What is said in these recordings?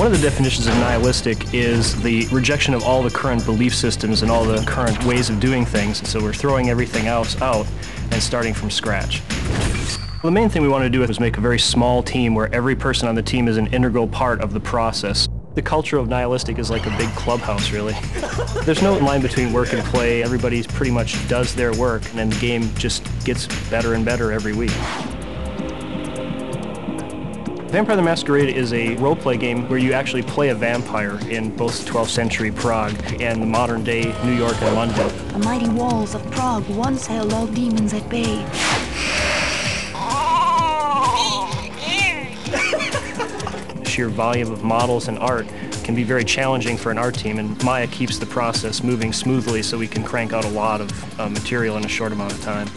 One of the definitions of nihilistic is the rejection of all the current belief systems and all the current ways of doing things. So we're throwing everything else out and starting from scratch. The main thing we wanted to do was make a very small team where every person on the team is an integral part of the process. The culture of nihilistic is like a big clubhouse, really. There's no line between work and play. Everybody pretty much does their work, and then the game just gets better and better every week. Vampire the Masquerade is a role-play game where you actually play a vampire in both 12th century Prague and the modern day New York and London. The mighty walls of Prague once held all demons at bay. Oh, sheer volume of models and art can be very challenging for an art team, and Maya keeps the process moving smoothly so we can crank out a lot of uh, material in a short amount of time.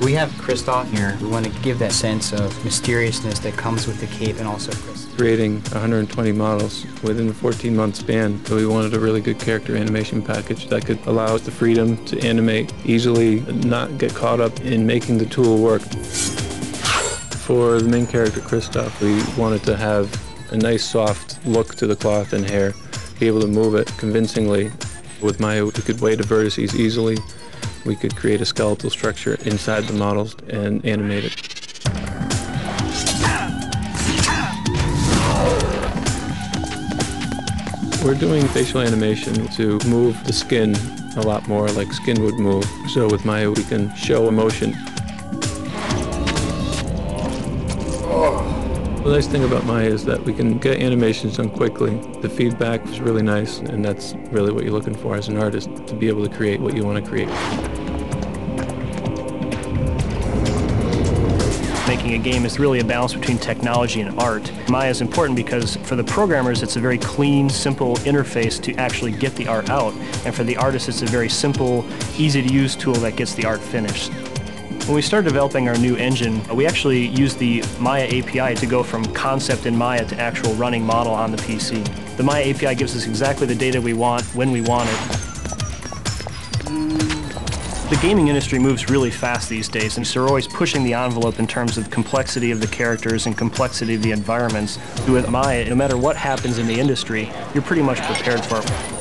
We have Christof here. We want to give that sense of mysteriousness that comes with the cape and also Chris. Creating 120 models within a 14-month span, so we wanted a really good character animation package that could allow us the freedom to animate easily, and not get caught up in making the tool work. For the main character, Christof, we wanted to have a nice soft look to the cloth and hair, be able to move it convincingly. With Maya, we could weigh the vertices easily, we could create a skeletal structure inside the models and animate it. We're doing facial animation to move the skin a lot more like skin would move. So with Maya, we can show emotion. The nice thing about Maya is that we can get animations done quickly. The feedback is really nice, and that's really what you're looking for as an artist, to be able to create what you want to create. Making a game is really a balance between technology and art. Maya is important because for the programmers it's a very clean, simple interface to actually get the art out, and for the artists it's a very simple, easy to use tool that gets the art finished. When we started developing our new engine, uh, we actually used the Maya API to go from concept in Maya to actual running model on the PC. The Maya API gives us exactly the data we want, when we want it. The gaming industry moves really fast these days, and so we're always pushing the envelope in terms of complexity of the characters and complexity of the environments. With Maya, no matter what happens in the industry, you're pretty much prepared for it.